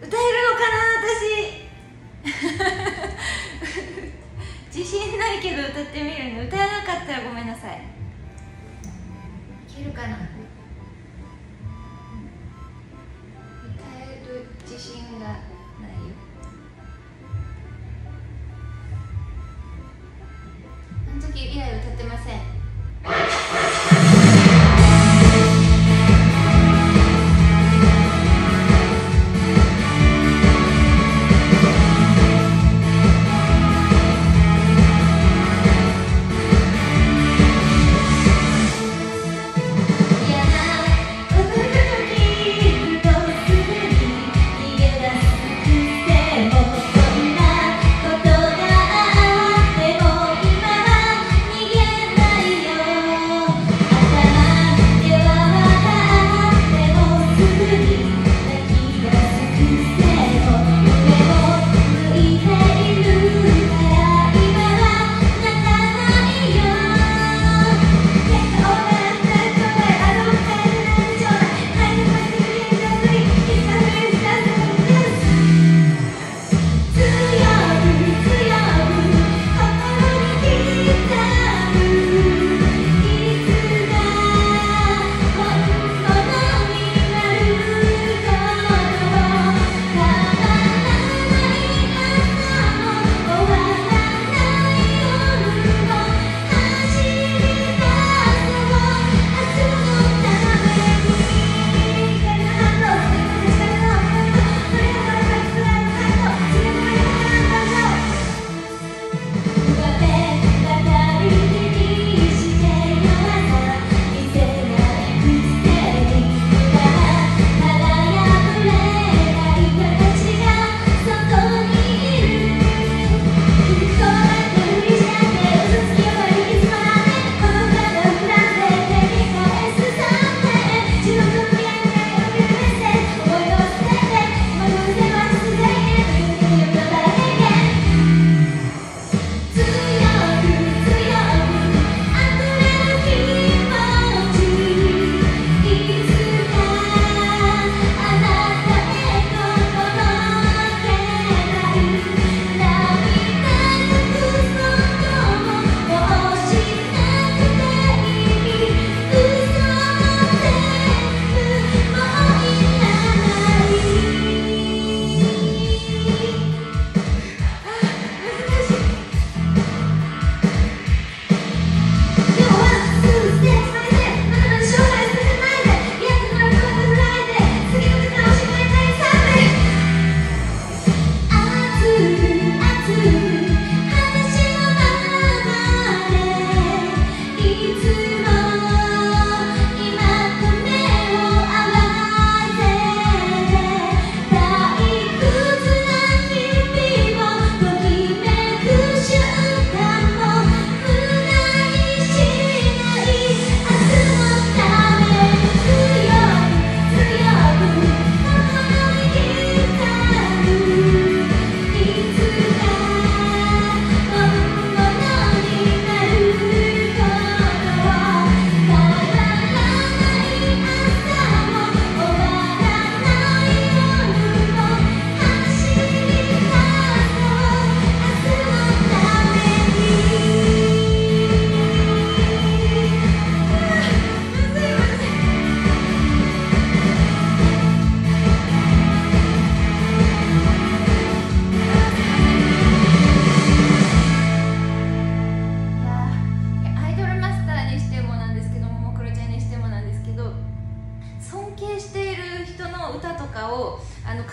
歌えるのかな私。自信ないけど歌ってみるね。歌えなかったらごめんなさい。いけるかな。歌える自信がないよ。あの時以来歌ってません。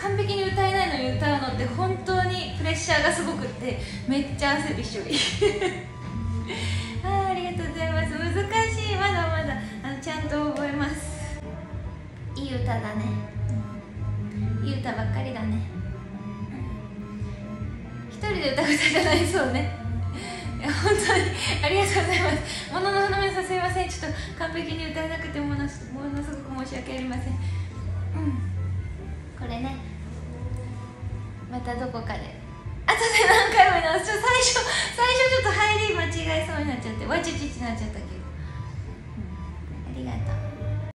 完璧に歌えないのに歌うのって本当にプレッシャーがすごくってめっちゃ汗びっしょり。あ ありがとうございます。難しいまだまだ。あのちゃんと覚えます。いい歌だね。いい歌ばっかりだね。一人で歌う歌じゃないそうね。いや本当にありがとうございます。ものの花めさすいません。ちょっと完璧に歌えなくてものものすごく申し訳ありません。うんでねまたどこかで。あとで何回も見直す。最初最初ちょっと入り間違えそうになっちゃってわちちちになっちゃったけど、うん、ありがとう。